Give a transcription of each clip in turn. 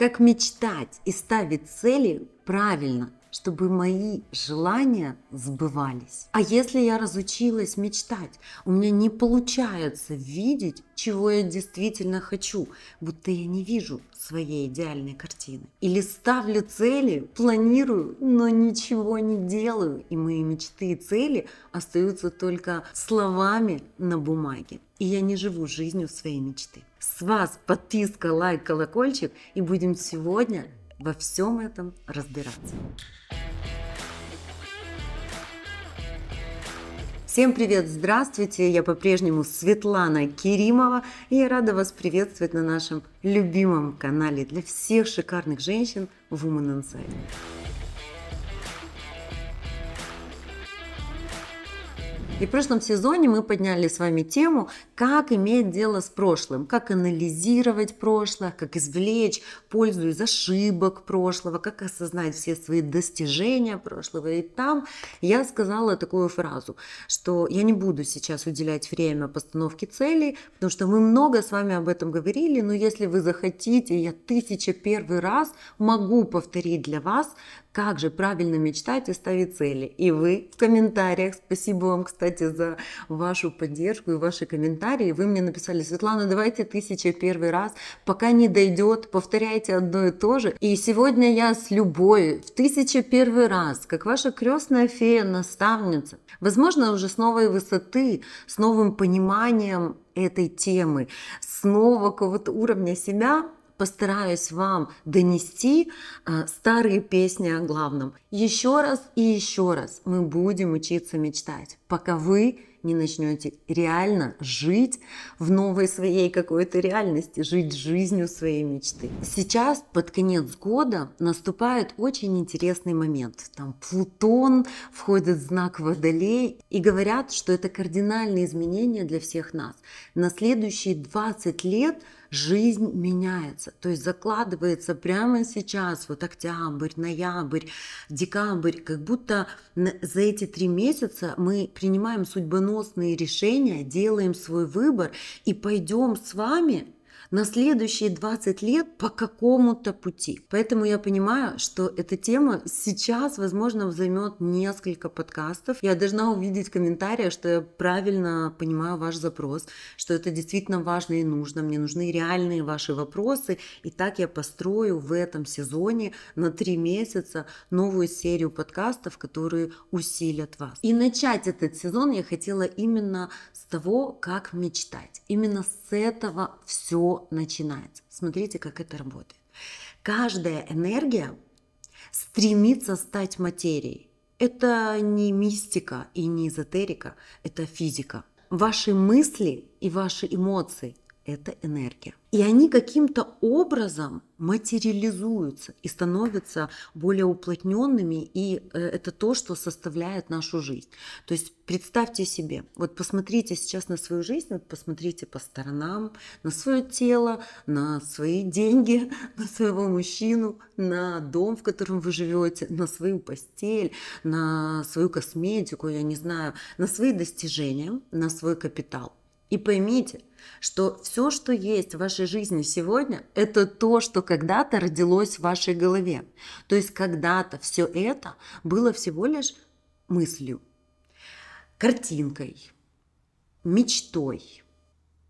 Как мечтать и ставить цели правильно, чтобы мои желания сбывались. А если я разучилась мечтать, у меня не получается видеть, чего я действительно хочу, будто я не вижу своей идеальной картины. Или ставлю цели, планирую, но ничего не делаю, и мои мечты и цели остаются только словами на бумаге. И я не живу жизнью своей мечты. С вас подписка, лайк, колокольчик, и будем сегодня во всем этом разбираться. Всем привет, здравствуйте! Я по-прежнему Светлана Керимова и я рада вас приветствовать на нашем любимом канале для всех шикарных женщин Woman Inside. И в прошлом сезоне мы подняли с вами тему, как иметь дело с прошлым, как анализировать прошлое, как извлечь пользу из ошибок прошлого, как осознать все свои достижения прошлого. И там я сказала такую фразу, что я не буду сейчас уделять время постановке целей, потому что мы много с вами об этом говорили, но если вы захотите, я тысяча первый раз могу повторить для вас, как же правильно мечтать и ставить цели. И вы в комментариях, спасибо вам, кстати, за вашу поддержку и ваши комментарии. Вы мне написали, Светлана, давайте тысяча первый раз, пока не дойдет, повторяйте одно и то же. И сегодня я с любой в тысяча первый раз, как ваша крестная фея, наставница, возможно, уже с новой высоты, с новым пониманием этой темы, с нового какого-то уровня себя постараюсь вам донести э, старые песни о главном. Еще раз и еще раз мы будем учиться мечтать, пока вы не начнете реально жить в новой своей какой-то реальности, жить жизнью своей мечты. Сейчас, под конец года, наступает очень интересный момент. Там Плутон входит в знак Водолей, и говорят, что это кардинальные изменения для всех нас. На следующие 20 лет – жизнь меняется. То есть закладывается прямо сейчас, вот октябрь, ноябрь, декабрь, как будто за эти три месяца мы принимаем судьбоносные решения, делаем свой выбор и пойдем с вами на следующие 20 лет по какому-то пути. Поэтому я понимаю, что эта тема сейчас, возможно, займет несколько подкастов. Я должна увидеть в что я правильно понимаю ваш запрос, что это действительно важно и нужно. Мне нужны реальные ваши вопросы. И так я построю в этом сезоне на три месяца новую серию подкастов, которые усилят вас. И начать этот сезон я хотела именно с того, как мечтать. Именно с этого все начинается. Смотрите, как это работает. Каждая энергия стремится стать материей. Это не мистика и не эзотерика, это физика. Ваши мысли и ваши эмоции – это энергия. И они каким-то образом материализуются и становятся более уплотненными, и э, это то, что составляет нашу жизнь. То есть представьте себе, вот посмотрите сейчас на свою жизнь, вот посмотрите по сторонам, на свое тело, на свои деньги, на своего мужчину, на дом, в котором вы живете, на свою постель, на свою косметику, я не знаю, на свои достижения, на свой капитал. И поймите, что все, что есть в вашей жизни сегодня, это то, что когда-то родилось в вашей голове. То есть когда-то все это было всего лишь мыслью, картинкой, мечтой.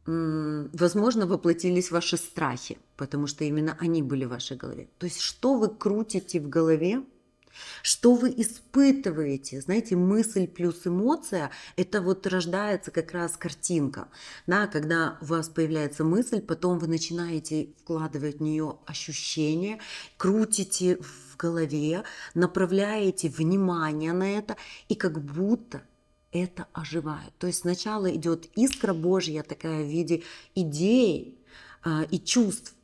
Возможно, воплотились ваши страхи, потому что именно они были в вашей голове. То есть что вы крутите в голове, что вы испытываете? Знаете, мысль плюс эмоция, это вот рождается как раз картинка. Да, когда у вас появляется мысль, потом вы начинаете вкладывать в нее ощущения, крутите в голове, направляете внимание на это, и как будто это оживает. То есть сначала идет искра Божья такая в виде идей э, и чувств,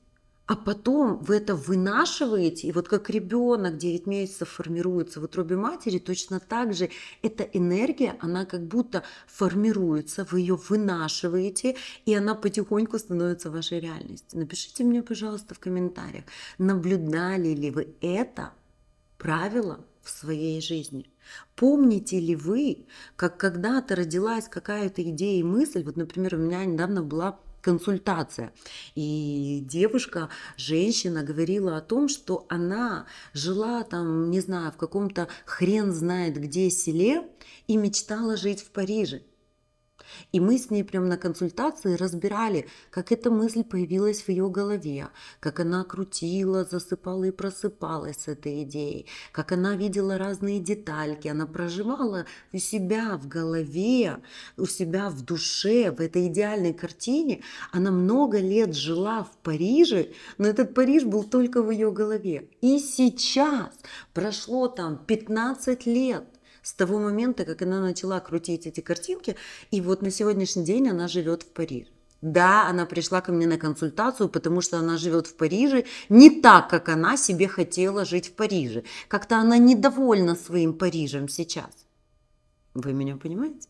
а потом вы это вынашиваете, и вот как ребенок 9 месяцев формируется в утробе матери, точно так же эта энергия, она как будто формируется, вы ее вынашиваете, и она потихоньку становится вашей реальностью. Напишите мне, пожалуйста, в комментариях, наблюдали ли вы это правило в своей жизни. Помните ли вы, как когда-то родилась какая-то идея и мысль, вот, например, у меня недавно была консультация. И девушка, женщина говорила о том, что она жила там, не знаю, в каком-то хрен знает где селе и мечтала жить в Париже. И мы с ней прям на консультации разбирали, как эта мысль появилась в ее голове, как она крутила, засыпала и просыпалась с этой идеей, как она видела разные детальки, она проживала у себя в голове, у себя в душе, в этой идеальной картине. Она много лет жила в Париже, но этот Париж был только в ее голове. И сейчас прошло там 15 лет, с того момента, как она начала крутить эти картинки, и вот на сегодняшний день она живет в Париже. Да, она пришла ко мне на консультацию, потому что она живет в Париже не так, как она себе хотела жить в Париже. Как-то она недовольна своим Парижем сейчас. Вы меня понимаете?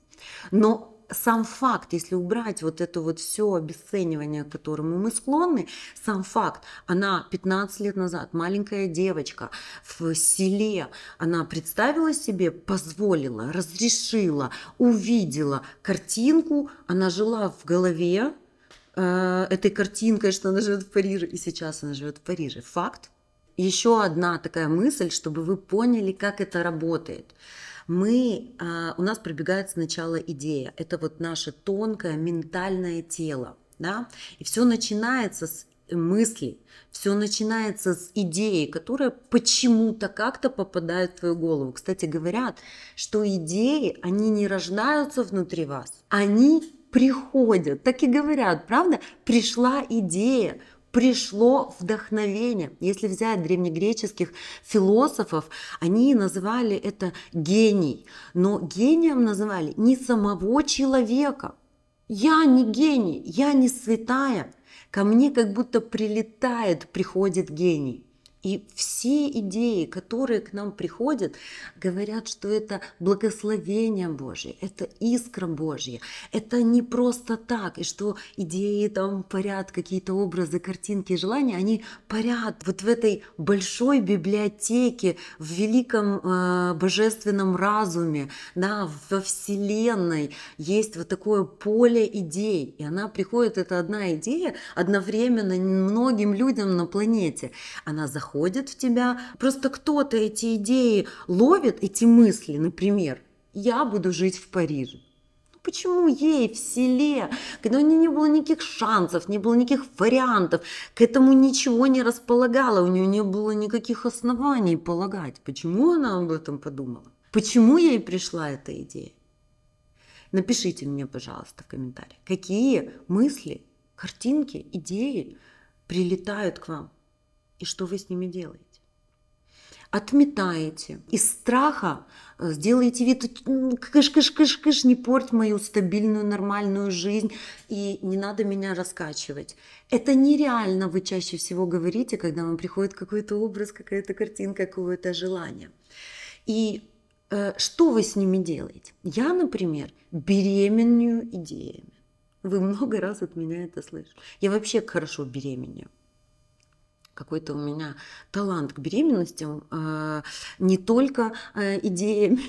Но сам факт, если убрать вот это вот все обесценивание, к которому мы склонны, сам факт, она 15 лет назад, маленькая девочка в селе, она представила себе, позволила, разрешила, увидела картинку, она жила в голове э, этой картинкой, что она живет в Париже, и сейчас она живет в Париже. Факт. Еще одна такая мысль, чтобы вы поняли, как это работает мы, а, у нас пробегает сначала идея. Это вот наше тонкое ментальное тело. Да? И все начинается с мысли, все начинается с идеи, которая почему-то как-то попадает в твою голову. Кстати, говорят, что идеи, они не рождаются внутри вас, они приходят. Так и говорят, правда? Пришла идея, пришло вдохновение. Если взять древнегреческих философов, они называли это гений. Но гением называли не самого человека. Я не гений, я не святая. Ко мне как будто прилетает, приходит гений. И все идеи, которые к нам приходят, говорят, что это благословение Божье, это искра Божья, это не просто так, и что идеи там парят, какие-то образы, картинки, желания, они парят вот в этой большой библиотеке, в великом э, божественном разуме, да, во Вселенной есть вот такое поле идей, и она приходит, это одна идея, одновременно многим людям на планете. Она заходит заходит в тебя. Просто кто-то эти идеи ловит, эти мысли, например, я буду жить в Париже. Ну, почему ей в селе, когда у нее не было никаких шансов, не было никаких вариантов, к этому ничего не располагала, у нее не было никаких оснований полагать? Почему она об этом подумала? Почему ей пришла эта идея? Напишите мне, пожалуйста, в комментариях, какие мысли, картинки, идеи прилетают к вам и что вы с ними делаете. Отметаете. Из страха э, сделаете вид, кыш-кыш-кыш-кыш, не порть мою стабильную, нормальную жизнь, и не надо меня раскачивать. Это нереально вы чаще всего говорите, когда вам приходит какой-то образ, какая-то картинка, какое-то желание. И э, что вы с ними делаете? Я, например, беременную идеями. Вы много раз от меня это слышали. Я вообще хорошо беременею какой-то у меня талант к беременностям, э, не только э, идеями,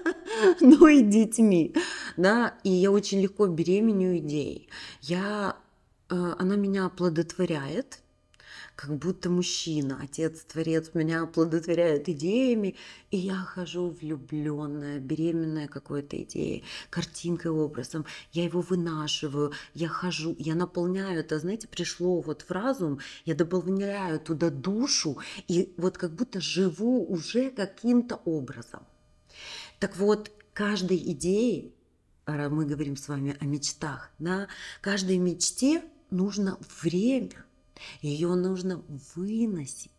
но и детьми, да, и я очень легко беременю идеей. Я, э, она меня оплодотворяет, как будто мужчина, отец, творец меня оплодотворяет идеями, и я хожу влюбленная, беременная какой-то идеей, картинкой, образом, я его вынашиваю, я хожу, я наполняю это, знаете, пришло вот в разум, я добавляю туда душу, и вот как будто живу уже каким-то образом. Так вот, каждой идеи, а мы говорим с вами о мечтах, да, каждой мечте нужно время – ее нужно выносить.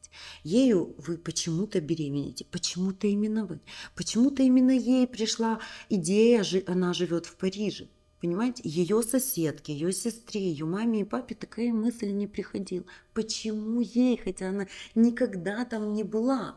Ею вы почему-то беременеете, почему-то именно вы, почему-то именно ей пришла идея, она живет в Париже. Понимаете, ее соседке, ее сестре, ее маме и папе такая мысль не приходила. Почему ей, хотя она никогда там не была?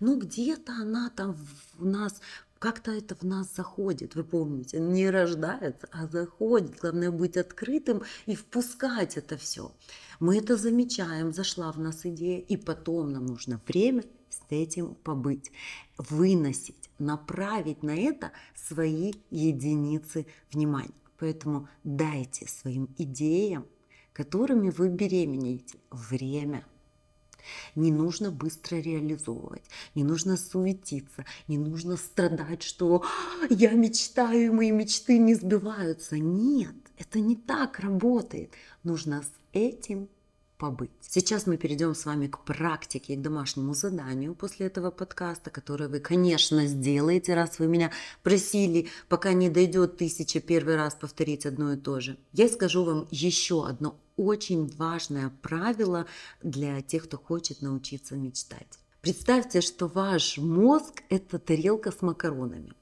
Ну, где-то она там в нас как-то это в нас заходит, вы помните, не рождается, а заходит. Главное быть открытым и впускать это все. Мы это замечаем, зашла в нас идея, и потом нам нужно время с этим побыть, выносить, направить на это свои единицы внимания. Поэтому дайте своим идеям, которыми вы беременеете, время. Не нужно быстро реализовывать, не нужно суетиться, не нужно страдать, что я мечтаю, и мои мечты не сбиваются. Нет, это не так работает. Нужно с этим побыть. Сейчас мы перейдем с вами к практике, к домашнему заданию после этого подкаста, которое вы, конечно, сделаете, раз вы меня просили, пока не дойдет тысяча первый раз повторить одно и то же. Я скажу вам еще одно очень важное правило для тех, кто хочет научиться мечтать. Представьте, что ваш мозг – это тарелка с макаронами.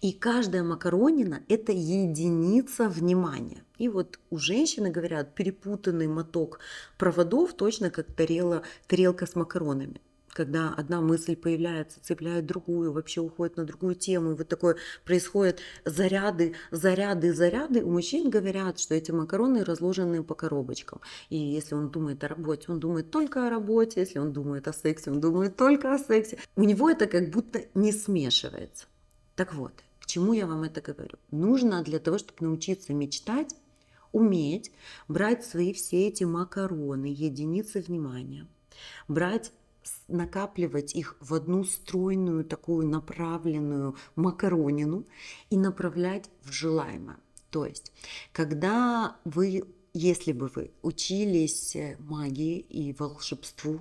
И каждая макаронина – это единица внимания. И вот у женщины, говорят, перепутанный моток проводов, точно как тарела, тарелка с макаронами когда одна мысль появляется, цепляет другую, вообще уходит на другую тему, и вот такое происходит заряды, заряды, заряды. У мужчин говорят, что эти макароны разложены по коробочкам. И если он думает о работе, он думает только о работе, если он думает о сексе, он думает только о сексе. У него это как будто не смешивается. Так вот, к чему я вам это говорю? Нужно для того, чтобы научиться мечтать, уметь брать свои все эти макароны, единицы внимания, брать накапливать их в одну стройную такую направленную макаронину и направлять в желаемое. То есть, когда вы если бы вы учились э, магии и волшебству,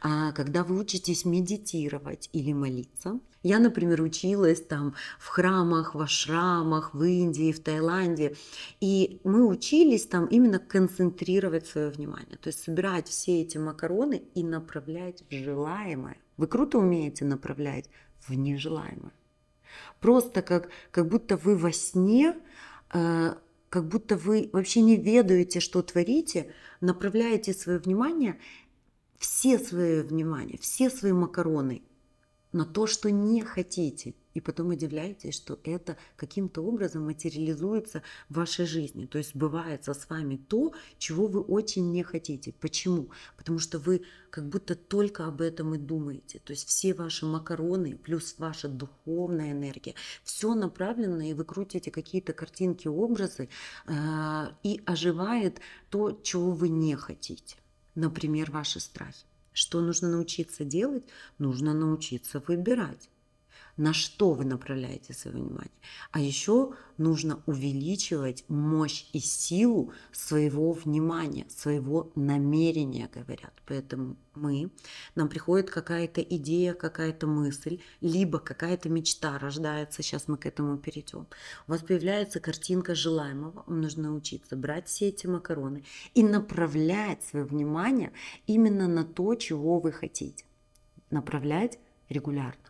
а, когда вы учитесь медитировать или молиться, я, например, училась там в храмах, в ашрамах, в Индии, в Таиланде, и мы учились там именно концентрировать свое внимание, то есть собирать все эти макароны и направлять в желаемое. Вы круто умеете направлять в нежелаемое. Просто как, как будто вы во сне э, как будто вы вообще не ведаете, что творите, направляете свое внимание, все свое внимание, все свои макароны на то, что не хотите. И потом удивляетесь, что это каким-то образом материализуется в вашей жизни. То есть сбывается с вами то, чего вы очень не хотите. Почему? Потому что вы как будто только об этом и думаете. То есть все ваши макароны плюс ваша духовная энергия, все направлено, и вы крутите какие-то картинки, образы, э, и оживает то, чего вы не хотите. Например, ваши страхи. Что нужно научиться делать? Нужно научиться выбирать на что вы направляете свое внимание. А еще нужно увеличивать мощь и силу своего внимания, своего намерения, говорят. Поэтому мы, нам приходит какая-то идея, какая-то мысль, либо какая-то мечта рождается, сейчас мы к этому перейдем. У вас появляется картинка желаемого, вам нужно научиться брать все эти макароны и направлять свое внимание именно на то, чего вы хотите. Направлять регулярно.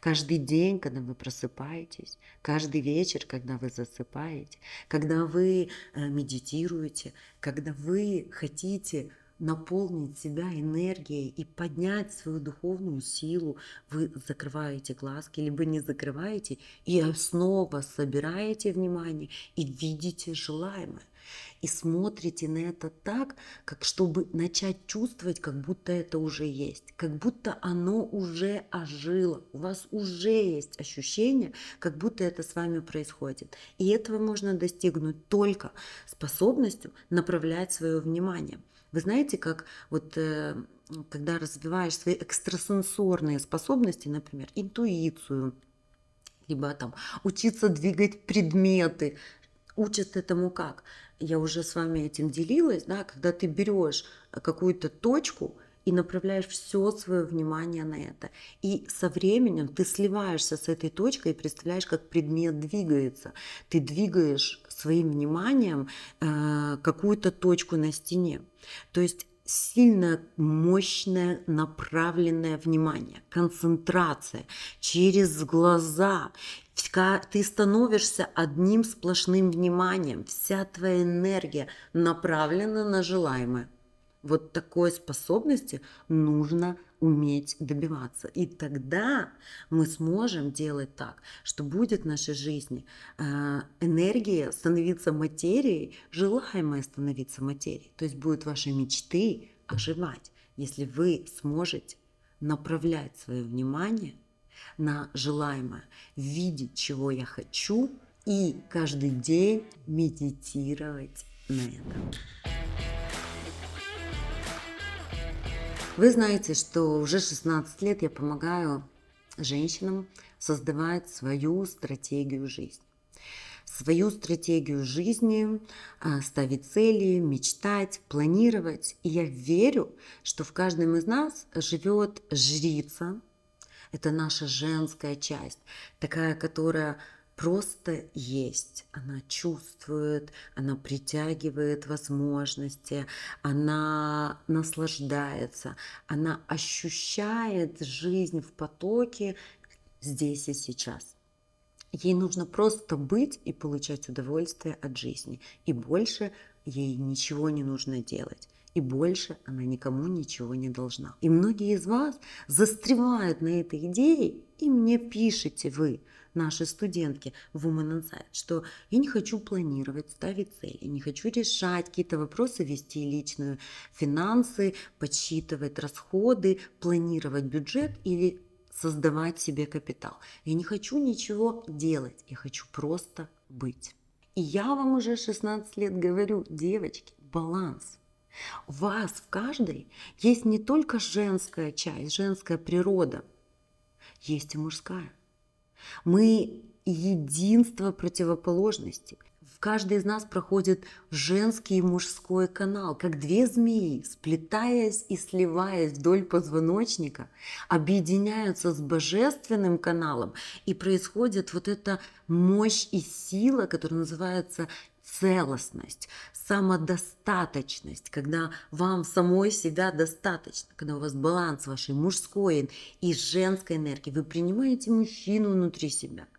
Каждый день, когда вы просыпаетесь, каждый вечер, когда вы засыпаете, когда вы э, медитируете, когда вы хотите наполнить себя энергией и поднять свою духовную силу, вы закрываете глазки, либо не закрываете, и снова собираете внимание и видите желаемое и смотрите на это так, как чтобы начать чувствовать, как будто это уже есть, как будто оно уже ожило, у вас уже есть ощущение, как будто это с вами происходит. И этого можно достигнуть только способностью направлять свое внимание. Вы знаете, как вот э, когда развиваешь свои экстрасенсорные способности, например, интуицию, либо там учиться двигать предметы, учат этому как? я уже с вами этим делилась, да, когда ты берешь какую-то точку и направляешь все свое внимание на это. И со временем ты сливаешься с этой точкой и представляешь, как предмет двигается. Ты двигаешь своим вниманием э, какую-то точку на стене. То есть сильное, мощное, направленное внимание, концентрация через глаза. Ты становишься одним сплошным вниманием. Вся твоя энергия направлена на желаемое. Вот такой способности нужно уметь добиваться. И тогда мы сможем делать так, что будет в нашей жизни э, энергия становиться материей, желаемая становиться материей. То есть будут ваши мечты оживать, если вы сможете направлять свое внимание на желаемое, видеть, чего я хочу, и каждый день медитировать на этом. Вы знаете, что уже 16 лет я помогаю женщинам создавать свою стратегию жизни. Свою стратегию жизни, а, ставить цели, мечтать, планировать. И я верю, что в каждом из нас живет жрица. Это наша женская часть, такая, которая просто есть. Она чувствует, она притягивает возможности, она наслаждается, она ощущает жизнь в потоке здесь и сейчас. Ей нужно просто быть и получать удовольствие от жизни. И больше ей ничего не нужно делать. И больше она никому ничего не должна. И многие из вас застревают на этой идее, и мне пишете вы – наши студентки в Women Insight, что я не хочу планировать, ставить цели, не хочу решать какие-то вопросы, вести личные финансы, подсчитывать расходы, планировать бюджет или создавать себе капитал. Я не хочу ничего делать, я хочу просто быть. И я вам уже 16 лет говорю, девочки, баланс. У вас в каждой есть не только женская часть, женская природа, есть и мужская. Мы единство противоположностей. В каждой из нас проходит женский и мужской канал, как две змеи, сплетаясь и сливаясь вдоль позвоночника, объединяются с божественным каналом, и происходит вот эта мощь и сила, которая называется целостность, самодостаточность, когда вам самой себя достаточно, когда у вас баланс вашей мужской и женской энергии, вы принимаете мужчину внутри себя –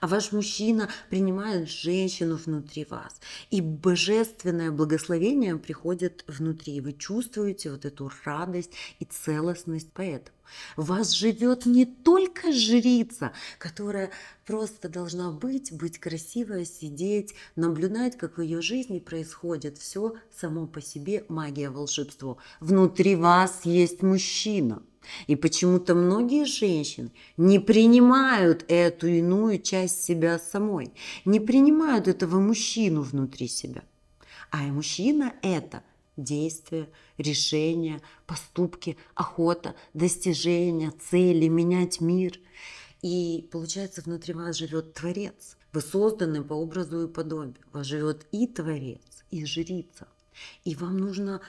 а ваш мужчина принимает женщину внутри вас. И божественное благословение приходит внутри. Вы чувствуете вот эту радость и целостность. Поэтому вас живет не только жрица, которая просто должна быть, быть красивой, сидеть, наблюдать, как в ее жизни происходит все само по себе, магия, волшебство. Внутри вас есть мужчина. И почему-то многие женщины не принимают эту иную часть себя самой, не принимают этого мужчину внутри себя. А и мужчина это – действия, решения, поступки, охота, достижения, цели, менять мир. И получается, внутри вас живет Творец. Вы созданы по образу и подобию. Вас живет и Творец, и жрица. И вам нужно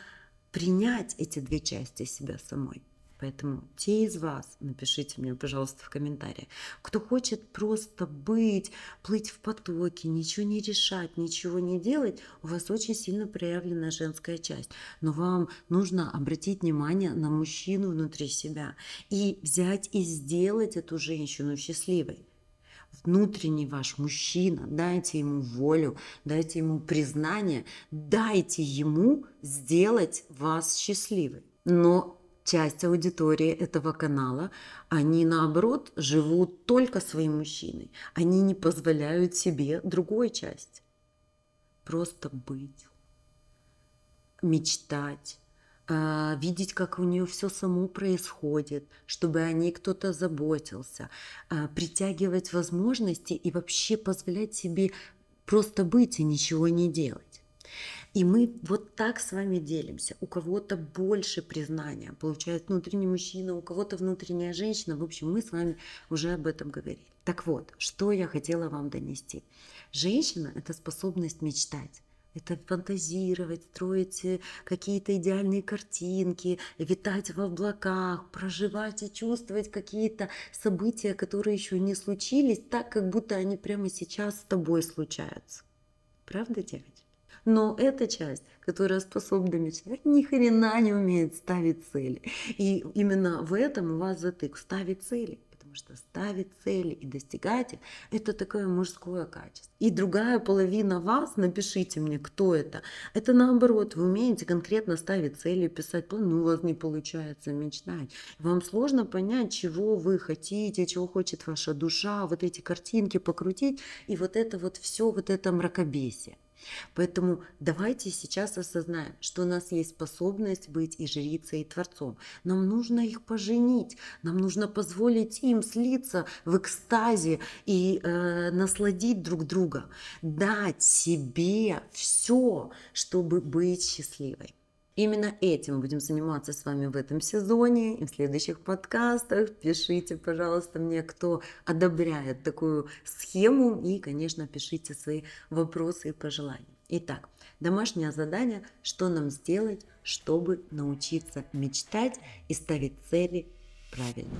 принять эти две части себя самой – Поэтому те из вас, напишите мне, пожалуйста, в комментариях, кто хочет просто быть, плыть в потоке, ничего не решать, ничего не делать, у вас очень сильно проявлена женская часть. Но вам нужно обратить внимание на мужчину внутри себя и взять и сделать эту женщину счастливой внутренний ваш мужчина, дайте ему волю, дайте ему признание, дайте ему сделать вас счастливой. Но часть аудитории этого канала, они наоборот живут только своим мужчиной. Они не позволяют себе другой части. Просто быть, мечтать, а, видеть, как у нее все само происходит, чтобы о ней кто-то заботился, а, притягивать возможности и вообще позволять себе просто быть и ничего не делать. И мы вот так с вами делимся. У кого-то больше признания получает внутренний мужчина, у кого-то внутренняя женщина. В общем, мы с вами уже об этом говорили. Так вот, что я хотела вам донести. Женщина – это способность мечтать. Это фантазировать, строить э, какие-то идеальные картинки, витать в облаках, проживать и чувствовать какие-то события, которые еще не случились, так, как будто они прямо сейчас с тобой случаются. Правда, девочки? Но эта часть, которая способна мечтать, ни хрена не умеет ставить цели. И именно в этом у вас затык – ставить цели. Потому что ставить цели и достигать их – это такое мужское качество. И другая половина вас, напишите мне, кто это. Это наоборот, вы умеете конкретно ставить цели, писать план, но у вас не получается мечтать. Вам сложно понять, чего вы хотите, чего хочет ваша душа, вот эти картинки покрутить, и вот это вот все, вот это мракобесие. Поэтому давайте сейчас осознаем, что у нас есть способность быть и жрицей, и творцом. Нам нужно их поженить, нам нужно позволить им слиться в экстазе и э, насладить друг друга, дать себе все, чтобы быть счастливой. Именно этим будем заниматься с вами в этом сезоне и в следующих подкастах. Пишите, пожалуйста, мне, кто одобряет такую схему. И, конечно, пишите свои вопросы и пожелания. Итак, домашнее задание, что нам сделать, чтобы научиться мечтать и ставить цели правильно.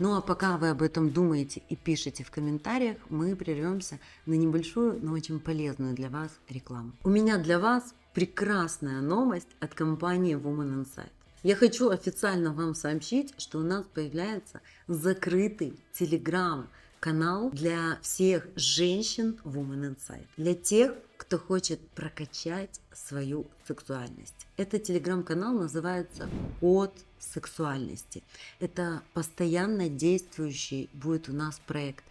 Ну а пока вы об этом думаете и пишете в комментариях, мы прервемся на небольшую, но очень полезную для вас рекламу. У меня для вас прекрасная новость от компании Woman Insight. Я хочу официально вам сообщить, что у нас появляется закрытый телеграм канал для всех женщин Woman Insight. Для тех, кто хочет прокачать свою сексуальность. Этот телеграм-канал называется «Код сексуальности». Это постоянно действующий будет у нас проект,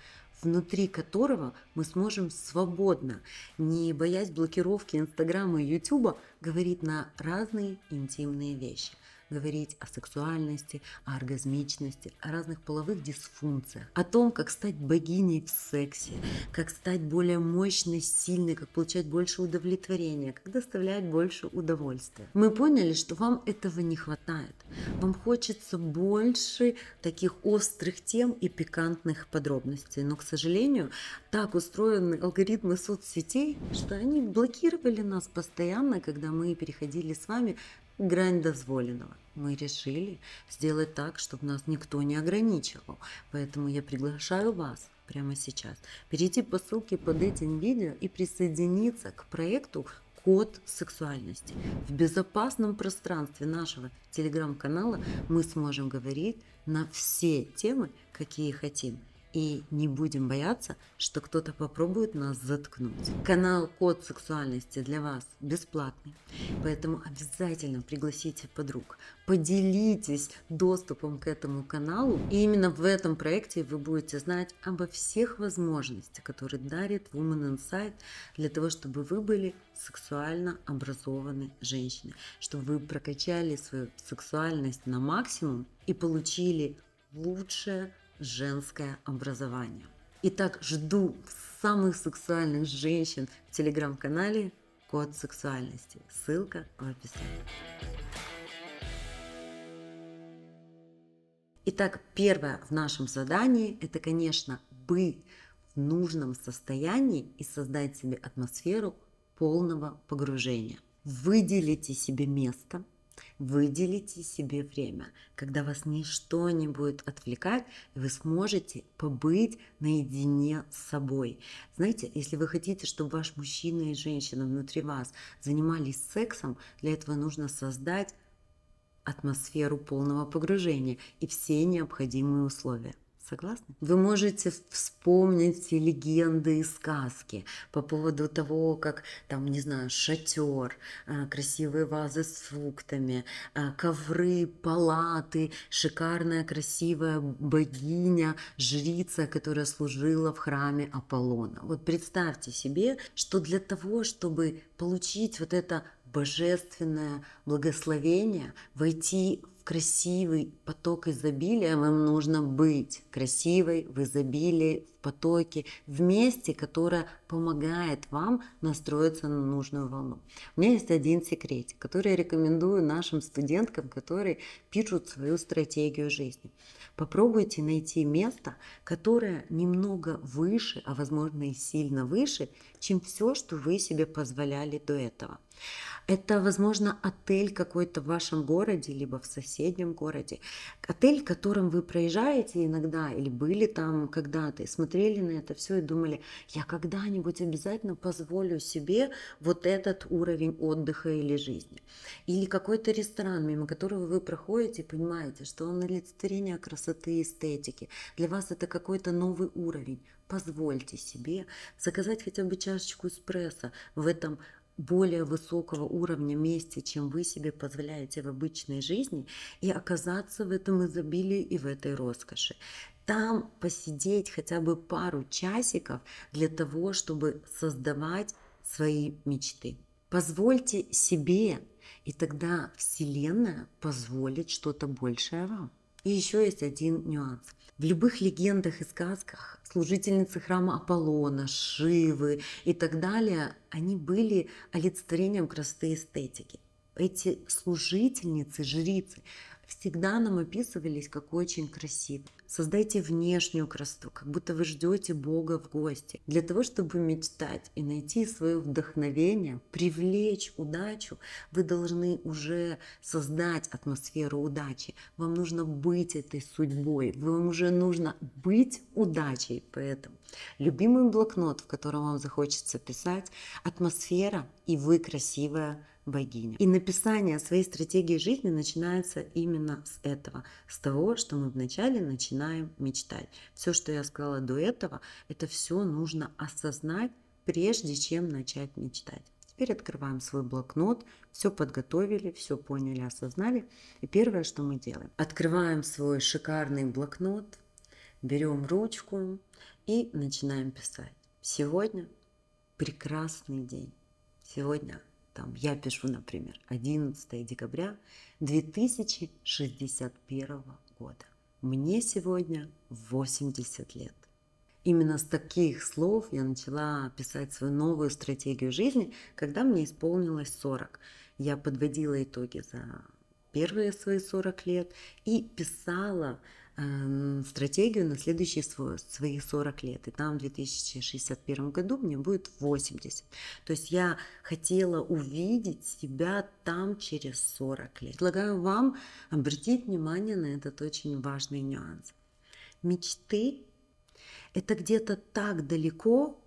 внутри которого мы сможем свободно, не боясь блокировки Инстаграма и Ютуба, говорить на разные интимные вещи говорить о сексуальности, о оргазмичности, о разных половых дисфункциях, о том, как стать богиней в сексе, как стать более мощной, сильной, как получать больше удовлетворения, как доставлять больше удовольствия. Мы поняли, что вам этого не хватает. Вам хочется больше таких острых тем и пикантных подробностей. Но, к сожалению, так устроены алгоритмы соцсетей, что они блокировали нас постоянно, когда мы переходили с вами грань дозволенного. Мы решили сделать так, чтобы нас никто не ограничивал. Поэтому я приглашаю вас прямо сейчас перейти по ссылке под этим видео и присоединиться к проекту код сексуальности. В безопасном пространстве нашего телеграм-канала мы сможем говорить на все темы, какие хотим и не будем бояться, что кто-то попробует нас заткнуть. Канал Код сексуальности для вас бесплатный, поэтому обязательно пригласите подруг, поделитесь доступом к этому каналу, и именно в этом проекте вы будете знать обо всех возможностях, которые дарит Woman Insight для того, чтобы вы были сексуально образованной женщиной, чтобы вы прокачали свою сексуальность на максимум и получили лучшее женское образование. Итак, жду самых сексуальных женщин в телеграм-канале Код сексуальности. Ссылка в описании. Итак, первое в нашем задании – это, конечно, быть в нужном состоянии и создать себе атмосферу полного погружения. Выделите себе место – Выделите себе время, когда вас ничто не будет отвлекать, и вы сможете побыть наедине с собой. Знаете, если вы хотите, чтобы ваш мужчина и женщина внутри вас занимались сексом, для этого нужно создать атмосферу полного погружения и все необходимые условия. Согласны? Вы можете вспомнить легенды и сказки по поводу того, как там, не знаю, шатер, а, красивые вазы с фруктами, а, ковры, палаты, шикарная красивая богиня, жрица, которая служила в храме Аполлона. Вот представьте себе, что для того, чтобы получить вот это божественное благословение, войти красивый поток изобилия, вам нужно быть красивой в изобилии, в потоке, в месте, которое помогает вам настроиться на нужную волну. У меня есть один секрет, который я рекомендую нашим студенткам, которые пишут свою стратегию жизни. Попробуйте найти место, которое немного выше, а возможно и сильно выше, чем все, что вы себе позволяли до этого. Это, возможно, отель какой-то в вашем городе, либо в соседнем городе. Отель, в котором вы проезжаете иногда, или были там когда-то, и смотрели на это все и думали, я когда-нибудь обязательно позволю себе вот этот уровень отдыха или жизни. Или какой-то ресторан, мимо которого вы проходите и понимаете, что он олицетворение красоты и эстетики. Для вас это какой-то новый уровень. Позвольте себе заказать хотя бы чашечку эспрессо в этом более высокого уровня месте, чем вы себе позволяете в обычной жизни, и оказаться в этом изобилии и в этой роскоши. там посидеть хотя бы пару часиков для того, чтобы создавать свои мечты. Позвольте себе, и тогда Вселенная позволит что-то большее вам. И еще есть один нюанс. В любых легендах и сказках служительницы храма Аполлона, Шивы и так далее, они были олицетворением красоты и эстетики. Эти служительницы, жрицы, всегда нам описывались как очень красивые. Создайте внешнюю красоту, как будто вы ждете Бога в гости. Для того, чтобы мечтать и найти свое вдохновение, привлечь удачу, вы должны уже создать атмосферу удачи. Вам нужно быть этой судьбой, вам уже нужно быть удачей. Поэтому любимый блокнот, в котором вам захочется писать, атмосфера и вы красивая богиня. И написание своей стратегии жизни начинается именно с этого, с того, что мы вначале начинаем мечтать. Все, что я сказала до этого, это все нужно осознать, прежде чем начать мечтать. Теперь открываем свой блокнот, все подготовили, все поняли, осознали. И первое, что мы делаем, открываем свой шикарный блокнот, берем ручку и начинаем писать. Сегодня прекрасный день. Сегодня там я пишу, например, 11 декабря 2061 года. Мне сегодня 80 лет. Именно с таких слов я начала писать свою новую стратегию жизни, когда мне исполнилось 40. Я подводила итоги за первые свои 40 лет и писала стратегию на следующие свои 40 лет. И там в 2061 году мне будет 80. То есть я хотела увидеть себя там через 40 лет. Предлагаю вам обратить внимание на этот очень важный нюанс. Мечты – это где-то так далеко,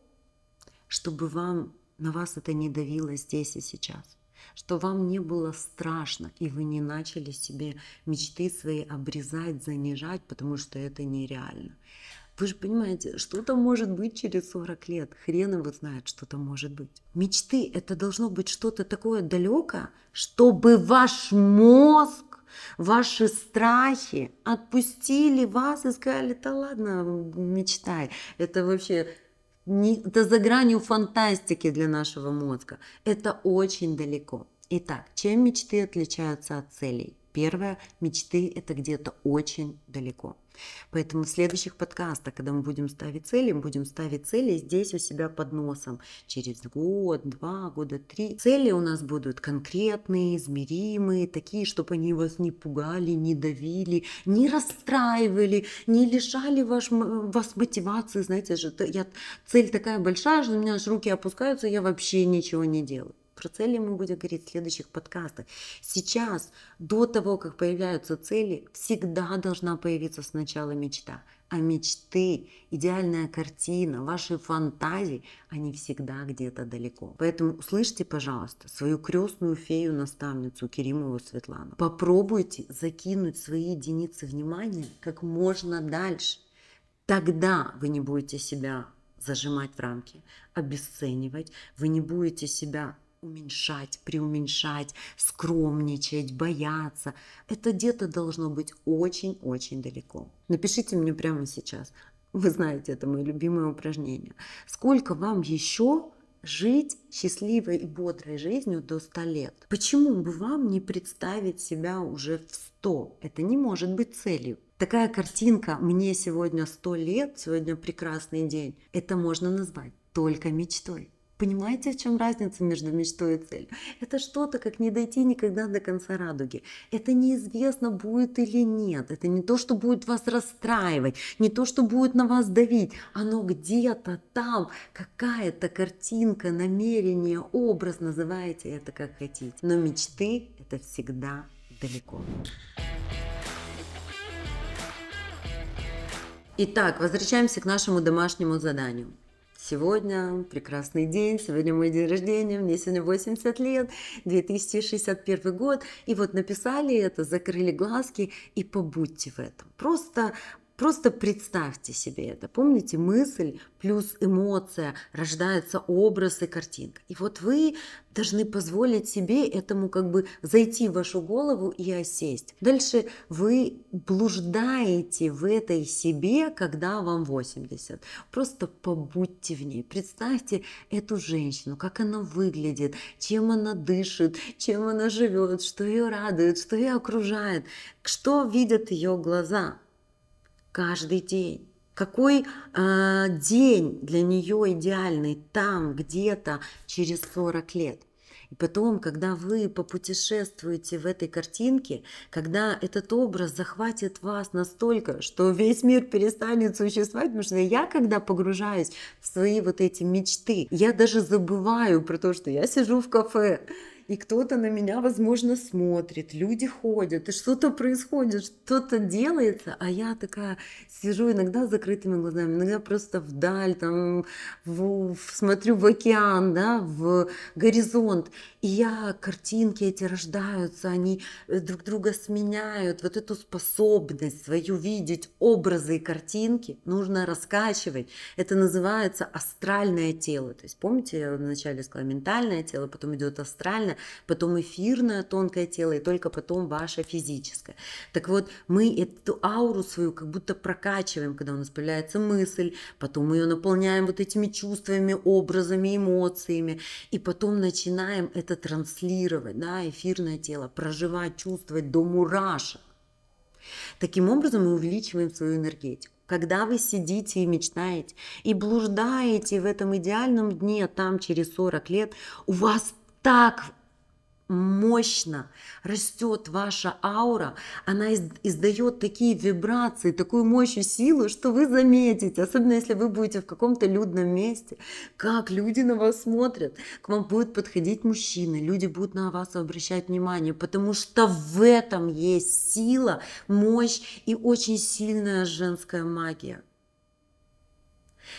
чтобы вам на вас это не давило здесь и сейчас что вам не было страшно, и вы не начали себе мечты свои обрезать, занижать, потому что это нереально. Вы же понимаете, что-то может быть через 40 лет. Хрен его знает, что-то может быть. Мечты – это должно быть что-то такое далекое, чтобы ваш мозг, ваши страхи отпустили вас и сказали, да ладно, мечтай. Это вообще не, это за гранью фантастики для нашего мозга. Это очень далеко. Итак, чем мечты отличаются от целей? Первое, мечты это где-то очень далеко. Поэтому в следующих подкастах, когда мы будем ставить цели, мы будем ставить цели здесь у себя под носом. Через год, два, года три. Цели у нас будут конкретные, измеримые, такие, чтобы они вас не пугали, не давили, не расстраивали, не лишали ваш, вас мотивации. Знаете же, я, цель такая большая, что у меня аж руки опускаются, я вообще ничего не делаю. Про цели мы будем говорить в следующих подкастах. Сейчас, до того, как появляются цели, всегда должна появиться сначала мечта. А мечты, идеальная картина, ваши фантазии, они всегда где-то далеко. Поэтому услышьте, пожалуйста, свою крестную фею-наставницу Керимову Светлану. Попробуйте закинуть свои единицы внимания как можно дальше. Тогда вы не будете себя зажимать в рамки, обесценивать, вы не будете себя уменьшать, преуменьшать, скромничать, бояться. Это где-то должно быть очень-очень далеко. Напишите мне прямо сейчас. Вы знаете, это мое любимое упражнение. Сколько вам еще жить счастливой и бодрой жизнью до 100 лет? Почему бы вам не представить себя уже в 100? Это не может быть целью. Такая картинка «мне сегодня 100 лет, сегодня прекрасный день» это можно назвать только мечтой. Понимаете, в чем разница между мечтой и целью? Это что-то, как не дойти никогда до конца радуги. Это неизвестно, будет или нет. Это не то, что будет вас расстраивать, не то, что будет на вас давить. Оно где-то там, какая-то картинка, намерение, образ, называйте это как хотите. Но мечты – это всегда далеко. Итак, возвращаемся к нашему домашнему заданию. Сегодня прекрасный день, сегодня мой день рождения, мне сегодня 80 лет, 2061 год. И вот написали это, закрыли глазки и побудьте в этом. Просто Просто представьте себе это. Помните, мысль плюс эмоция, рождается образ и картинка. И вот вы должны позволить себе этому как бы зайти в вашу голову и осесть. Дальше вы блуждаете в этой себе, когда вам 80. Просто побудьте в ней. Представьте эту женщину, как она выглядит, чем она дышит, чем она живет, что ее радует, что ее окружает, что видят ее глаза каждый день. Какой э, день для нее идеальный там, где-то через 40 лет. И потом, когда вы попутешествуете в этой картинке, когда этот образ захватит вас настолько, что весь мир перестанет существовать, потому что я, когда погружаюсь в свои вот эти мечты, я даже забываю про то, что я сижу в кафе, и кто-то на меня, возможно, смотрит, люди ходят, и что-то происходит, что-то делается, а я такая сижу иногда с закрытыми глазами, иногда просто вдаль, там, в, в, смотрю в океан, да, в горизонт, и я, картинки эти рождаются, они э, друг друга сменяют, вот эту способность свою видеть образы и картинки нужно раскачивать, это называется астральное тело, то есть помните, я вначале сказала ментальное тело, потом идет астральное, потом эфирное тонкое тело и только потом ваше физическое. Так вот, мы эту ауру свою как будто прокачиваем, когда у нас появляется мысль, потом мы ее наполняем вот этими чувствами, образами, эмоциями, и потом начинаем это транслировать, да, эфирное тело, проживать, чувствовать до мурашек. Таким образом мы увеличиваем свою энергетику. Когда вы сидите и мечтаете, и блуждаете в этом идеальном дне, там через 40 лет, у вас так мощно растет ваша аура, она издает такие вибрации, такую мощь и силу, что вы заметите, особенно если вы будете в каком-то людном месте, как люди на вас смотрят, к вам будет подходить мужчины, люди будут на вас обращать внимание, потому что в этом есть сила, мощь и очень сильная женская магия.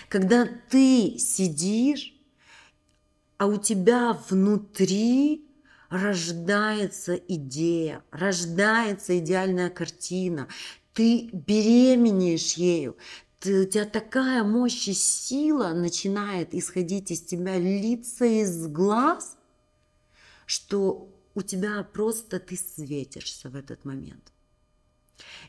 Когда ты сидишь, а у тебя внутри рождается идея, рождается идеальная картина, ты беременеешь ею, ты, у тебя такая мощь и сила начинает исходить из тебя, лица из глаз, что у тебя просто ты светишься в этот момент.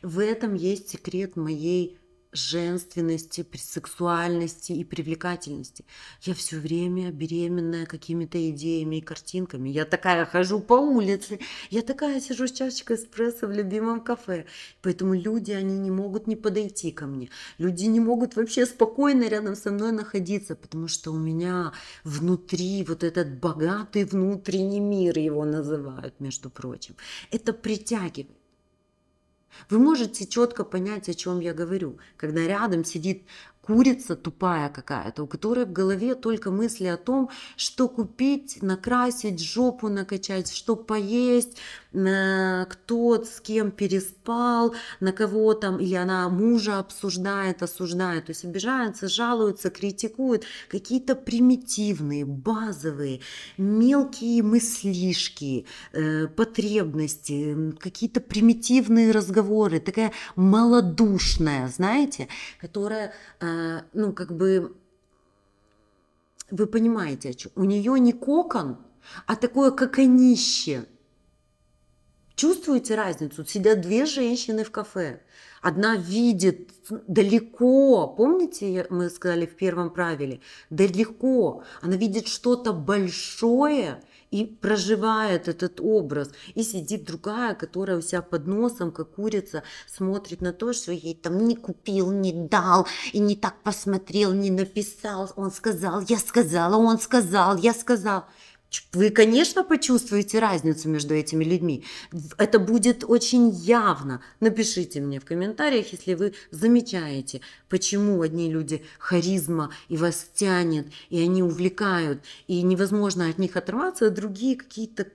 В этом есть секрет моей женственности, сексуальности и привлекательности. Я все время беременная какими-то идеями и картинками. Я такая хожу по улице, я такая сижу с чашечкой эспрессо в любимом кафе. Поэтому люди, они не могут не подойти ко мне. Люди не могут вообще спокойно рядом со мной находиться, потому что у меня внутри вот этот богатый внутренний мир, его называют, между прочим. Это притягивает. Вы можете четко понять, о чем я говорю, когда рядом сидит курица тупая какая-то, у которой в голове только мысли о том, что купить, накрасить, жопу накачать, что поесть, кто с кем переспал, на кого там, или она мужа обсуждает, осуждает, то есть обижается, жалуется, критикует, какие-то примитивные, базовые, мелкие мыслишки, э, потребности, какие-то примитивные разговоры, такая малодушная, знаете, которая э, ну, как бы, вы понимаете, о чем. У нее не кокон, а такое коконище. Чувствуете разницу? Сидят две женщины в кафе. Одна видит далеко, помните, мы сказали в первом правиле, далеко. Она видит что-то большое, и проживает этот образ. И сидит другая, которая у себя под носом, как курица, смотрит на то, что ей там не купил, не дал, и не так посмотрел, не написал. Он сказал, я сказала, он сказал, я сказал. Вы, конечно, почувствуете разницу между этими людьми. Это будет очень явно. Напишите мне в комментариях, если вы замечаете, почему одни люди харизма и вас тянет, и они увлекают, и невозможно от них оторваться, а другие какие-то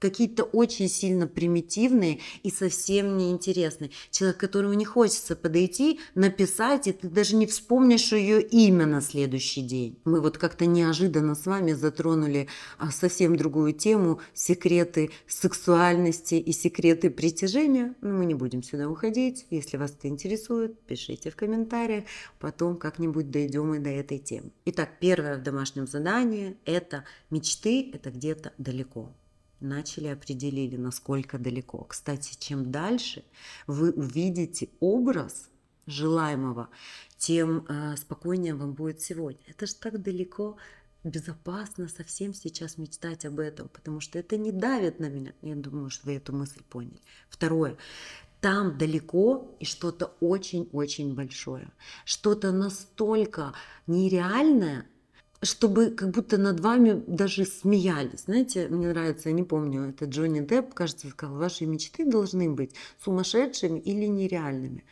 какие-то очень сильно примитивные и совсем неинтересные. Человек, которому не хочется подойти, написать, и ты даже не вспомнишь ее имя на следующий день. Мы вот как-то неожиданно с вами затронули а, совсем другую тему – секреты сексуальности и секреты притяжения. Но мы не будем сюда уходить. Если вас это интересует, пишите в комментариях. Потом как-нибудь дойдем и до этой темы. Итак, первое в домашнем задании – это мечты, это где-то далеко начали определили, насколько далеко. Кстати, чем дальше вы увидите образ желаемого, тем э, спокойнее вам будет сегодня. Это же так далеко, безопасно совсем сейчас мечтать об этом, потому что это не давит на меня. Я думаю, что вы эту мысль поняли. Второе. Там далеко и что-то очень-очень большое. Что-то настолько нереальное, чтобы как будто над вами даже смеялись. Знаете, мне нравится, я не помню, это Джонни Депп, кажется, сказал, ваши мечты должны быть сумасшедшими или нереальными.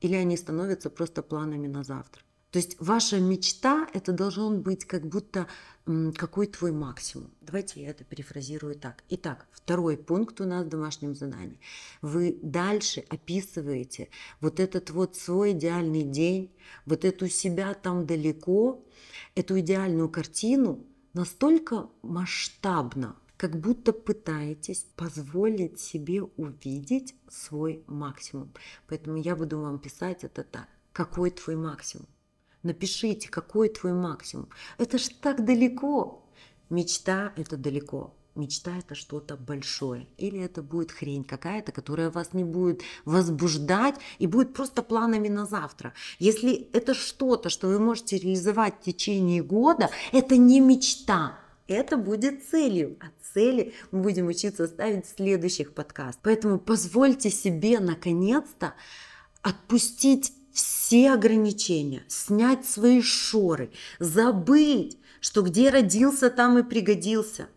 Или они становятся просто планами на завтра. То есть ваша мечта – это должен быть как будто какой твой максимум. Давайте я это перефразирую так. Итак, второй пункт у нас в домашнем задании. Вы дальше описываете вот этот вот свой идеальный день, вот эту себя там далеко, эту идеальную картину настолько масштабно, как будто пытаетесь позволить себе увидеть свой максимум. Поэтому я буду вам писать это так. Какой твой максимум? Напишите, какой твой максимум. Это ж так далеко. Мечта – это далеко. Мечта – это что-то большое. Или это будет хрень какая-то, которая вас не будет возбуждать и будет просто планами на завтра. Если это что-то, что вы можете реализовать в течение года, это не мечта. Это будет целью. А цели мы будем учиться ставить в следующих подкастах. Поэтому позвольте себе наконец-то отпустить все ограничения, снять свои шоры, забыть, что где родился, там и пригодился.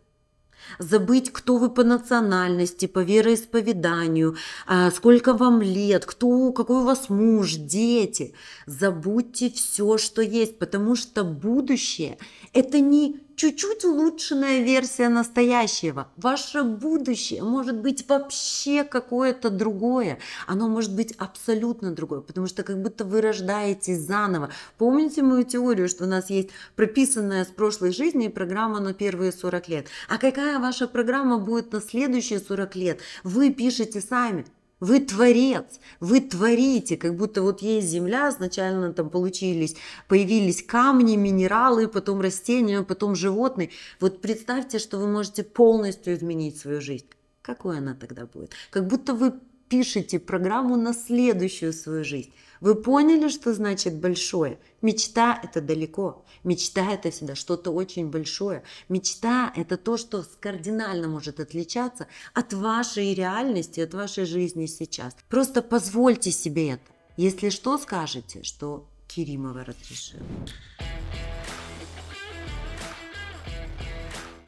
Забыть, кто вы по национальности, по вероисповеданию, а, сколько вам лет, кто, какой у вас муж, дети. Забудьте все, что есть, потому что будущее – это не чуть-чуть улучшенная версия настоящего. Ваше будущее может быть вообще какое-то другое. Оно может быть абсолютно другое, потому что как будто вы рождаетесь заново. Помните мою теорию, что у нас есть прописанная с прошлой жизни программа на первые 40 лет. А какая ваша программа будет на следующие 40 лет? Вы пишете сами. Вы творец, вы творите, как будто вот есть земля, сначала там получились, появились камни, минералы, потом растения, потом животные. Вот представьте, что вы можете полностью изменить свою жизнь. Какой она тогда будет? Как будто вы пишете программу на следующую свою жизнь. Вы поняли, что значит большое? Мечта – это далеко. Мечта – это всегда что-то очень большое. Мечта – это то, что кардинально может отличаться от вашей реальности, от вашей жизни сейчас. Просто позвольте себе это. Если что, скажете, что Киримова разрешила.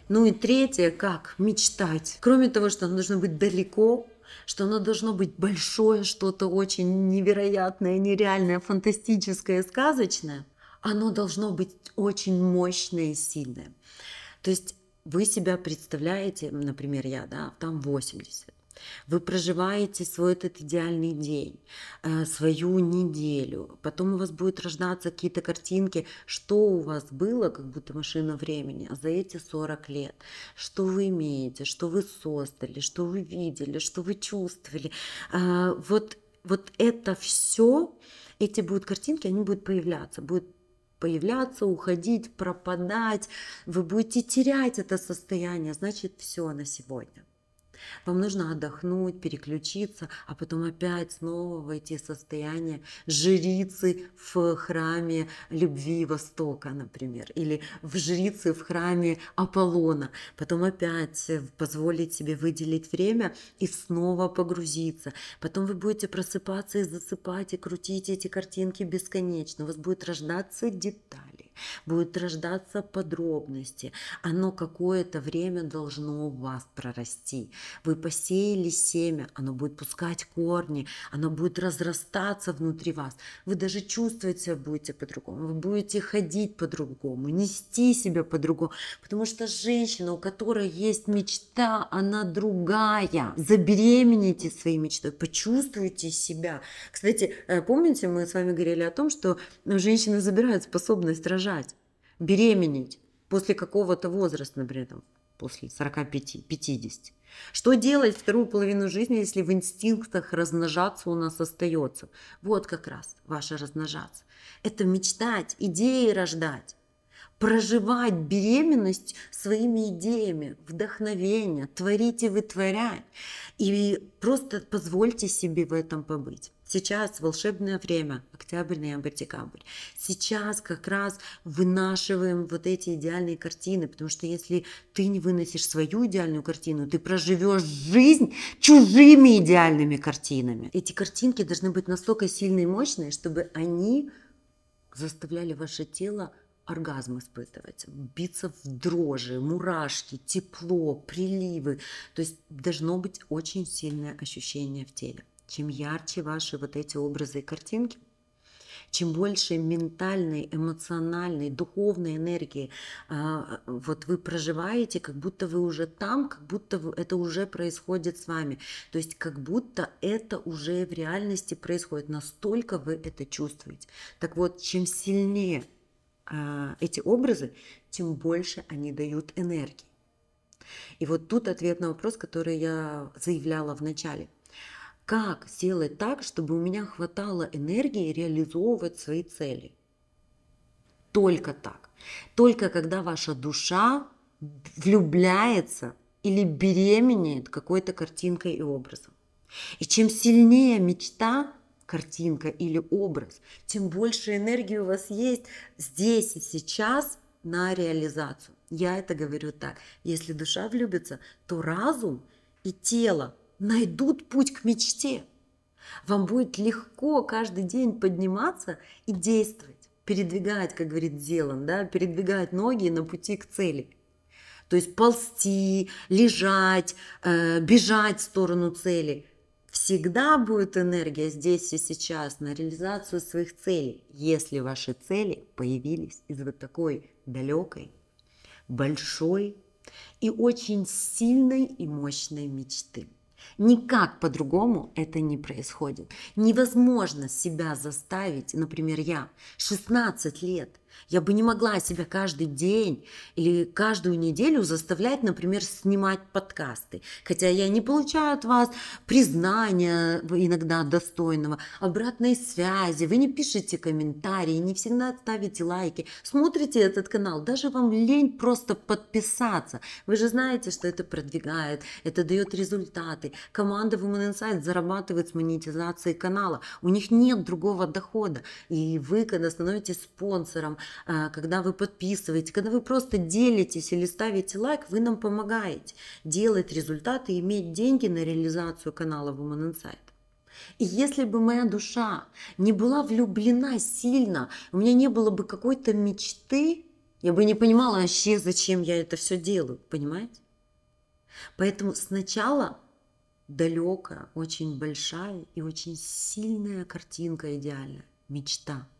Ну и третье, как мечтать. Кроме того, что оно должно быть далеко, что оно должно быть большое, что-то очень невероятное, нереальное, фантастическое, сказочное, оно должно быть очень мощное и сильное. То есть вы себя представляете, например, я, да, там 80, вы проживаете свой этот идеальный день, э, свою неделю. Потом у вас будут рождаться какие-то картинки, что у вас было, как будто машина времени, а за эти 40 лет. Что вы имеете, что вы создали, что вы видели, что вы чувствовали. А, вот, вот это все, эти будут картинки, они будут появляться, будут появляться, уходить, пропадать. Вы будете терять это состояние, значит, все на сегодня. Вам нужно отдохнуть, переключиться, а потом опять снова войти в состояние жрицы в храме любви Востока, например, или в жрицы в храме Аполлона. Потом опять позволить себе выделить время и снова погрузиться. Потом вы будете просыпаться и засыпать, и крутить эти картинки бесконечно. У вас будут рождаться детали будут рождаться подробности. Оно какое-то время должно у вас прорасти. Вы посеяли семя, оно будет пускать корни, оно будет разрастаться внутри вас. Вы даже чувствовать себя будете по-другому, вы будете ходить по-другому, нести себя по-другому. Потому что женщина, у которой есть мечта, она другая. Забеременейте своей мечтой, почувствуйте себя. Кстати, э, помните, мы с вами говорили о том, что женщины забирают способность рожать, беременеть после какого-то возраста, например, там, после 45-50. Что делать вторую половину жизни, если в инстинктах размножаться у нас остается? Вот как раз ваше размножаться. Это мечтать, идеи рождать проживать беременность своими идеями, вдохновение, творить и вытворять. И просто позвольте себе в этом побыть. Сейчас волшебное время, октябрь, ноябрь, декабрь. Сейчас как раз вынашиваем вот эти идеальные картины, потому что если ты не выносишь свою идеальную картину, ты проживешь жизнь чужими идеальными картинами. Эти картинки должны быть настолько сильные и мощные, чтобы они заставляли ваше тело оргазм испытывать, биться в дрожи, мурашки, тепло, приливы. То есть должно быть очень сильное ощущение в теле. Чем ярче ваши вот эти образы и картинки, чем больше ментальной, эмоциональной, духовной энергии а, вот вы проживаете, как будто вы уже там, как будто это уже происходит с вами. То есть как будто это уже в реальности происходит, настолько вы это чувствуете. Так вот, чем сильнее а, эти образы, тем больше они дают энергии. И вот тут ответ на вопрос, который я заявляла в начале. Как сделать так, чтобы у меня хватало энергии реализовывать свои цели? Только так. Только когда ваша душа влюбляется или беременеет какой-то картинкой и образом. И чем сильнее мечта, картинка или образ, тем больше энергии у вас есть здесь и сейчас на реализацию. Я это говорю так. Если душа влюбится, то разум и тело найдут путь к мечте. Вам будет легко каждый день подниматься и действовать, передвигать, как говорит Зелан, да, передвигать ноги на пути к цели. То есть ползти, лежать, э, бежать в сторону цели. Всегда будет энергия здесь и сейчас на реализацию своих целей, если ваши цели появились из вот такой далекой, большой и очень сильной и мощной мечты. Никак по-другому это не происходит. Невозможно себя заставить, например, я 16 лет – я бы не могла себя каждый день или каждую неделю заставлять, например, снимать подкасты. Хотя я не получаю от вас признания иногда достойного, обратной связи, вы не пишете комментарии, не всегда ставите лайки, смотрите этот канал, даже вам лень просто подписаться. Вы же знаете, что это продвигает, это дает результаты. Команда Women Insight зарабатывает с монетизацией канала. У них нет другого дохода. И вы, когда становитесь спонсором, когда вы подписываете, когда вы просто делитесь или ставите лайк, вы нам помогаете делать результаты и иметь деньги на реализацию канала Woman Insight. И если бы моя душа не была влюблена сильно, у меня не было бы какой-то мечты, я бы не понимала вообще, зачем я это все делаю, понимаете? Поэтому сначала далекая, очень большая и очень сильная картинка идеальная, мечта –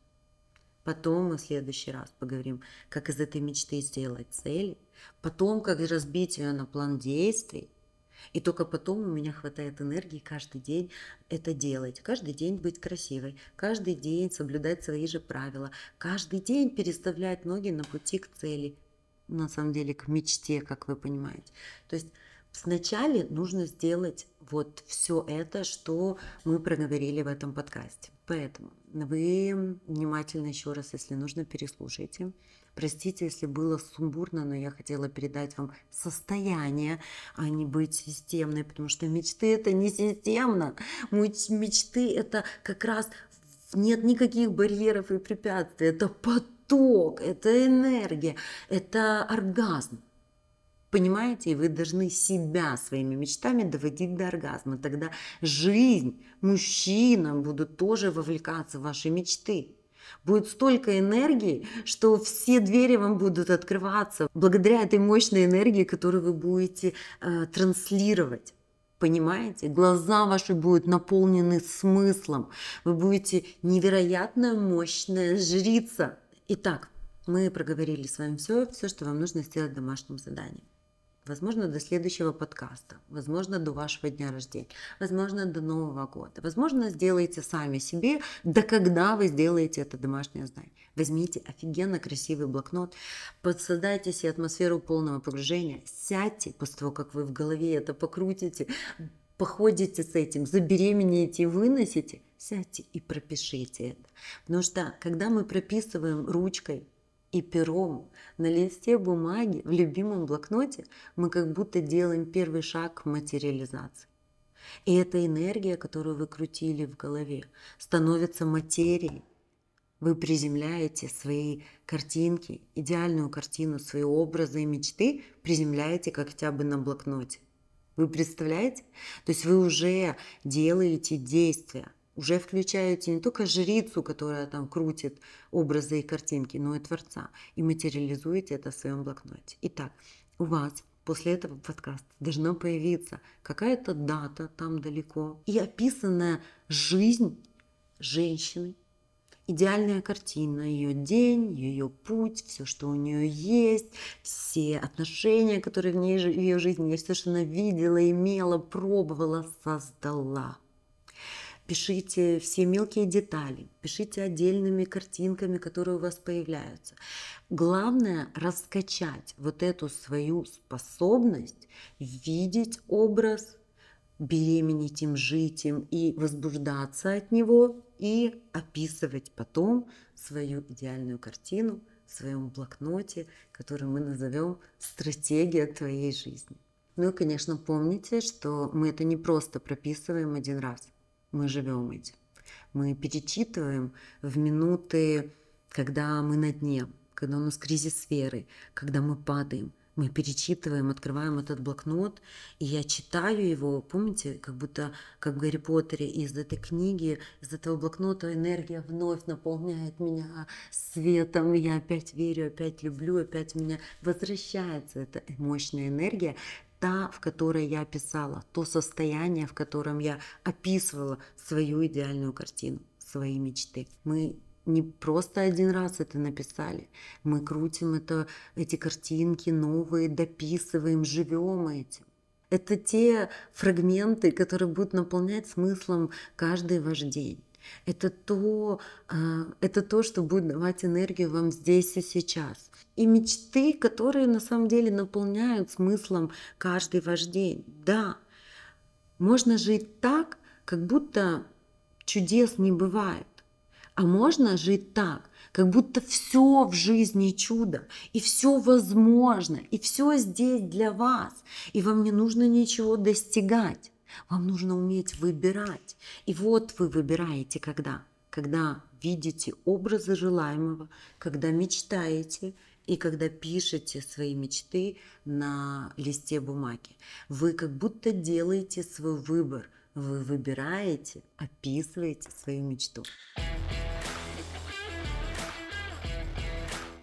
Потом мы в следующий раз поговорим, как из этой мечты сделать цели. Потом, как разбить ее на план действий. И только потом у меня хватает энергии каждый день это делать. Каждый день быть красивой. Каждый день соблюдать свои же правила. Каждый день переставлять ноги на пути к цели. На самом деле к мечте, как вы понимаете. То есть Вначале нужно сделать вот все это, что мы проговорили в этом подкасте. Поэтому вы внимательно еще раз, если нужно, переслушайте. Простите, если было сумбурно, но я хотела передать вам состояние, а не быть системной, потому что мечты это не системно. Мечты это как раз нет никаких барьеров и препятствий. Это поток, это энергия, это оргазм. Понимаете, и вы должны себя своими мечтами доводить до оргазма. Тогда жизнь, мужчина будут тоже вовлекаться в ваши мечты. Будет столько энергии, что все двери вам будут открываться благодаря этой мощной энергии, которую вы будете э, транслировать. Понимаете? Глаза ваши будут наполнены смыслом. Вы будете невероятно мощная жрица. Итак, мы проговорили с вами все, все, что вам нужно сделать домашним заданием. Возможно, до следующего подкаста, возможно, до вашего дня рождения, возможно, до Нового года. Возможно, сделайте сами себе, да когда вы сделаете это домашнее задание. Возьмите офигенно красивый блокнот, подсоздайте себе атмосферу полного погружения, сядьте после того, как вы в голове это покрутите, походите с этим, забеременеете и выносите, сядьте и пропишите это. Потому что, когда мы прописываем ручкой и пером на листе бумаги в любимом блокноте мы как будто делаем первый шаг к материализации. И эта энергия, которую вы крутили в голове, становится материей. Вы приземляете свои картинки, идеальную картину, свои образы и мечты, приземляете как хотя бы на блокноте. Вы представляете? То есть вы уже делаете действия, уже включаете не только жрицу, которая там крутит образы и картинки, но и Творца, и материализуете это в своем блокноте. Итак, у вас после этого подкаста должна появиться какая-то дата там далеко и описанная жизнь женщины, идеальная картина, ее день, ее путь, все, что у нее есть, все отношения, которые в, ней, в ее жизни есть, все, что она видела, имела, пробовала, создала. Пишите все мелкие детали, пишите отдельными картинками, которые у вас появляются. Главное раскачать вот эту свою способность видеть образ, беременеть им, жить им и возбуждаться от него и описывать потом свою идеальную картину в своем блокноте, который мы назовем «Стратегия твоей жизни». Ну и, конечно, помните, что мы это не просто прописываем один раз мы живем этим. Мы перечитываем в минуты, когда мы на дне, когда у нас кризис веры, когда мы падаем. Мы перечитываем, открываем этот блокнот, и я читаю его, помните, как будто, как в Гарри Поттере, из этой книги, из этого блокнота энергия вновь наполняет меня светом, я опять верю, опять люблю, опять меня возвращается эта мощная энергия, та, в которой я описала, то состояние, в котором я описывала свою идеальную картину, свои мечты. Мы не просто один раз это написали, мы крутим это, эти картинки новые, дописываем, живем этим. Это те фрагменты, которые будут наполнять смыслом каждый ваш день. Это то, а, это то, что будет давать энергию вам здесь и сейчас и мечты, которые на самом деле наполняют смыслом каждый ваш день. Да, можно жить так, как будто чудес не бывает. А можно жить так, как будто все в жизни чудо, и все возможно, и все здесь для вас, и вам не нужно ничего достигать. Вам нужно уметь выбирать. И вот вы выбираете когда? Когда видите образы желаемого, когда мечтаете, и когда пишете свои мечты на листе бумаги, вы как будто делаете свой выбор. Вы выбираете, описываете свою мечту.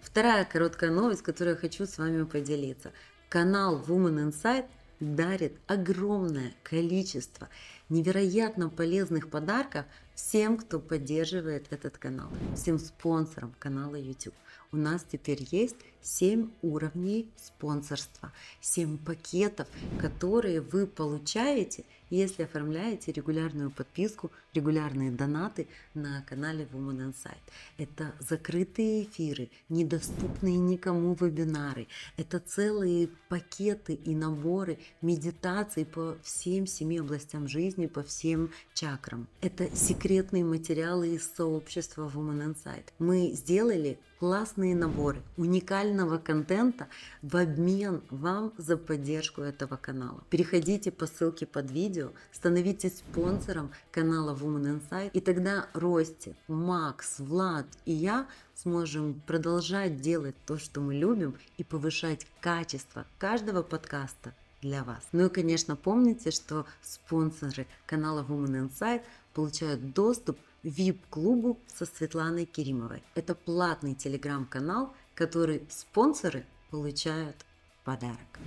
Вторая короткая новость, которую я хочу с вами поделиться. Канал Woman Insight дарит огромное количество невероятно полезных подарков всем, кто поддерживает этот канал, всем спонсорам канала YouTube у нас теперь есть 7 уровней спонсорства, 7 пакетов, которые вы получаете, если оформляете регулярную подписку, регулярные донаты на канале Woman Insight. Это закрытые эфиры, недоступные никому вебинары. Это целые пакеты и наборы медитаций по всем семи областям жизни, по всем чакрам. Это секретные материалы из сообщества Woman Insight. Мы сделали классные наборы уникального контента в обмен вам за поддержку этого канала. Переходите по ссылке под видео, становитесь спонсором канала Woman Insight, и тогда Рости, Макс, Влад и я сможем продолжать делать то, что мы любим, и повышать качество каждого подкаста для вас. Ну и, конечно, помните, что спонсоры канала Woman Insight получают доступ к VIP-клубу со Светланой Керимовой. Это платный телеграм-канал, который спонсоры получают подарок.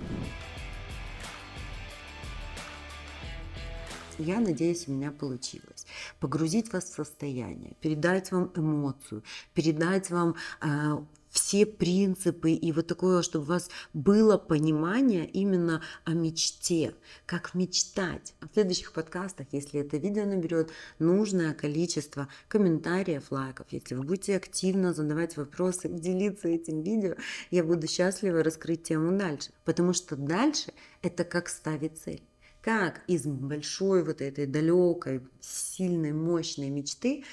Я надеюсь, у меня получилось. Погрузить вас в состояние, передать вам эмоцию, передать вам э, все принципы и вот такое, чтобы у вас было понимание именно о мечте, как мечтать. В следующих подкастах, если это видео наберет нужное количество комментариев, лайков, если вы будете активно задавать вопросы, делиться этим видео, я буду счастлива раскрыть тему дальше. Потому что дальше это как ставить цель как из большой вот этой далекой, сильной, мощной мечты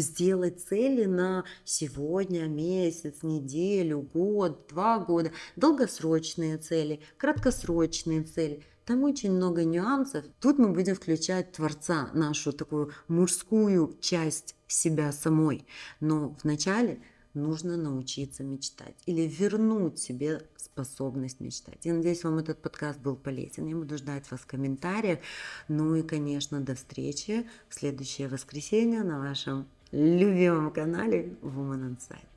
сделать цели на сегодня, месяц, неделю, год, два года, долгосрочные цели, краткосрочные цели. Там очень много нюансов. Тут мы будем включать Творца, нашу такую мужскую часть себя самой. Но вначале нужно научиться мечтать или вернуть себе способность мечтать. Я надеюсь, вам этот подкаст был полезен. Я буду ждать вас в комментариях. Ну и, конечно, до встречи в следующее воскресенье на вашем любимом канале Woman Inside.